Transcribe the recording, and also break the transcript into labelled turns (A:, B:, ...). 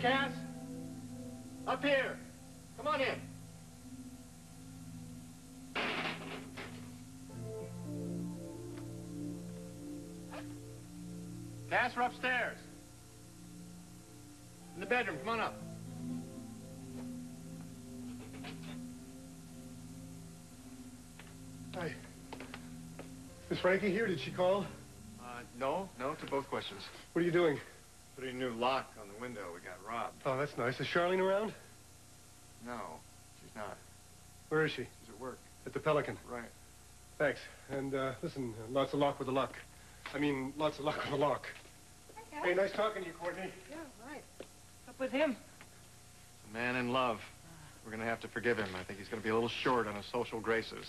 A: here. Cass. Up here. Come on in. Cass, we're upstairs. In the bedroom. Come on up.
B: Hi. Is Frankie here? Did she call?
A: Uh, no, no to both questions.
B: What are you doing?
A: Putting a new lock on the window. We got robbed.
B: Oh, that's nice. Is Sharlene around?
A: No, she's not.
B: Where is she?
A: She's at work.
B: At the Pelican.
A: Right.
B: Thanks. And, uh, listen, uh, lots of luck with the luck. I mean, lots of luck with the lock.
C: Okay.
B: Hey, nice talking to you, Courtney.
C: Yeah, right. What's up with him?
A: A man in love. We're going to have to forgive him. I think he's going to be a little short on his social graces.